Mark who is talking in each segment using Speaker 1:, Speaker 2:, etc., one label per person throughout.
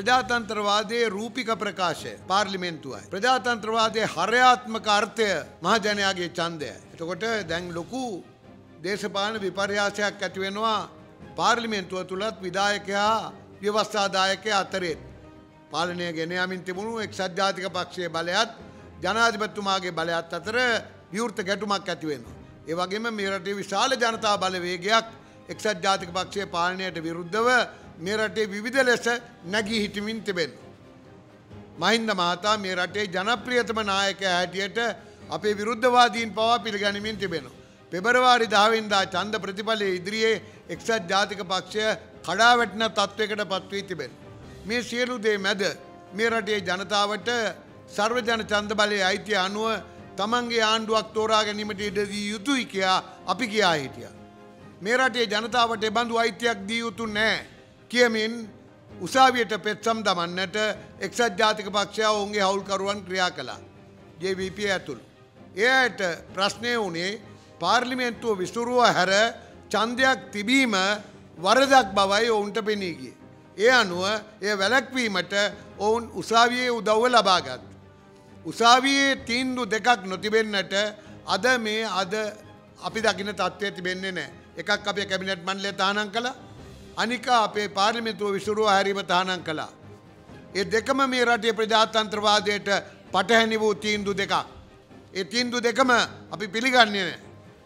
Speaker 1: ප්‍රජාතන්ත්‍රවාදයේ රූපික ප්‍රකාශය පාර්ලිමෙන්තුවයි. ප්‍රජාතන්ත්‍රවාදය හරයාත්මක අර්ථය මහජනයාගේ චන්දය. එතකොට දැන් ලොකු දේශපාලන විපර්යාසයක් ඇතිවෙනවා පාර්ලිමෙන්තුව තුළත් විදායකයා ව්‍යවස්ථාදායකය අතරෙත්. පාලනය ගෙනයාමින් තිබුණු එක්සත් ජාතික පක්ෂය බලයත් ජනාධිපත්තුමාගේ බලයත් අතර විවෘත ගැටුමක් ඇතිවෙනවා. ඒවගේම මේ රටේ විශාල ජනතා බලවේගයක් එක්සත් ජාතික පක්ෂය පාලනයට විරුද්ධව මේ රටේ විවිධ ලෙස නැගී හිටමින් තිබෙන. මහින්ද මහතා මේ රටේ ජනප්‍රියතම නායක හැටියට අපේ විරුද්ධවාදීන් පවා පිළිගනිමින් තිබෙනවා. පෙබරවාරි දාවින්දා චන්ද ප්‍රතිඵලය ඉදිරියේ එක්සත් ජාතික පක්ෂය කඩාවැටන තත්ත්වයකට පත්වී තිබෙන. මේ සියලු දේ මැද මේ රටේ ජනතාවට සර්වජන චන්ද බලය අයිතිය අනුව තමන්ගේ ආණ්ඩුවක් තෝරා ගැනීමට ඉඩදී යුතුයි කියා අපි කියා හිටිය. මේ රටේ ජනතාවට එබඳු අයිතියක් දී යුතු නෑ කියමින් උසාවියට පෙත්සම් දමන්නට එක්සත් ජාතික පක්ෂය ඔවුන්ගේ හවුල්කරුවන් ක්‍රියා කළා. ජවිප ඇතුළු. එයට ප්‍රශ්නය වනේ පාර්ලිමෙන්තුව විසුරුව හැර චන්දයක් තිබීම වරදක් බවයි ඔවුන්ට පෙනීගිය. ඒ අනුව එය වැලැක්වීමට ඔවුන් උසාවියේ උදව්ව ලබාගත්. උසාවියේ තීන්දු දෙකක් නොතිබෙන්නට අද මේ අද අපි දකින තත්ත්වය තිබෙන්නේ නෑ එකක් අපේ කැබිනට් මන්ලේ තානන් කළ අනික අපේ පාර්ලිමිතුව විසුරුව හැරීම තානන් කළා. ඒ දෙකම මේ රටේ ප්‍රජාතන්ත්‍රවාදයට පටහැනි වූ තීන්දු දෙකක්. ඒ තීන්දු දෙකම අපි පිළිගන්නේ නෑ.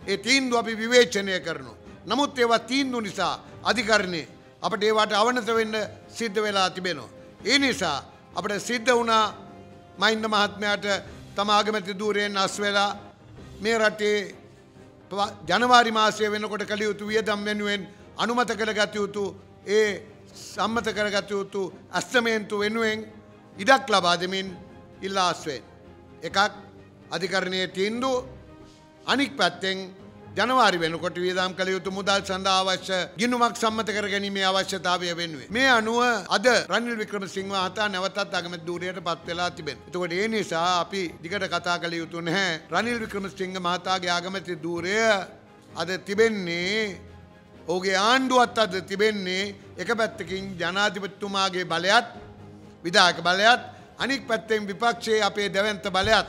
Speaker 1: ඒ තීන්දු අපි විවේචනය කරනු. නමුත් ඒවා තීන්දු නිසා අධිකරණය අපට ඒවාට අවනත වෙන්න සිද්ධ වෙලා තිබෙනවා. ඒ නිසා අපට සිද්ධ වුණා මයින්ද මහත්මයට තමාගමැති දූරයෙන් අස් වෙලා මේ රටේ ජනවාරි මාසය වෙනකොට කළ යුතු වියදම් වෙනුවෙන් අනුමත කරගත යුතු ඒ සම්මත කරගත යුතු අස්තමේන්තු වෙනුවෙන් ඉඩක් ලබා දෙමින් ඉල්ලාස්වෙන්. එකක් අධිකරණය තීන්දු අනික් පැත්තෙන් ජනවාරි වෙනකොට වියදම් කළ යුතු මුදල් සඳහා අවශ්‍ය ගිනුමක් සම්මත කර ගැනීමේ අවශ්‍යතාවය වෙනුවේ. මේ අනුව අද රනිල් වික්‍රමසිංහ මහතා නැවතත් අගමැති ධූරයට පත් වෙලා තිබෙන. එතකොට ඒ නිසා අපි දිගට කතා කළ යුතු නැහැ. රනිල් වික්‍රමසිංහ මහතාගේ අගමැති ධූරය අද තිබෙන්නේ ඔහුගේ ආණ්ඩුවත් අද තිබෙන්නේ එක පැත්තකින් ජනාධිපතිතුමාගේ බලයත් විදායක බලයත් අනික් පැත්තෙන් විපක්ෂයේ අපේ දැවන්ත බලයත්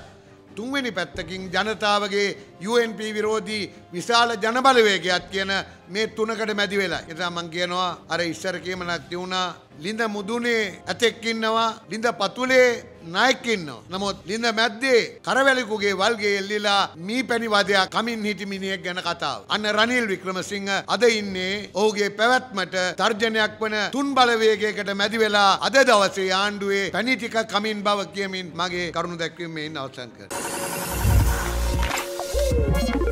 Speaker 1: තුන්වෙනි පැත්තකින් ජනතාවගේ UNP විරෝධී විශාල ජනබලවේගයක් කියන මේ තුනකට මැදි වෙලා. එතා මං කියනවා අර ඉස්සර කියමනක් තිවුණා ලිඳ මුදුනේ ඇතෙක්කින්නවා ලිඳ පතුලේ නයකින්නවා. නමුත් ලිඳ මැද්දේ කරවැලිකුගේ වල්ගේ එල්ලිලා මී පැණිවදයක් කමින් හිටි මිනිහෙක් ගැන කතාව. අන්න රනිල් වික්‍රමසිංහ අද ඉන්නේ ඔහුගේ පැවැත්මට තර්ජනයක් වන තුන් බලවේගයකට මැදි වෙලා අද දවසේ ආණ්ඩුවේ පැණි ටික කමින් බව කියමින් මගේ කරුණු දැක්වීමෙන් අවසන් කර. Thank you.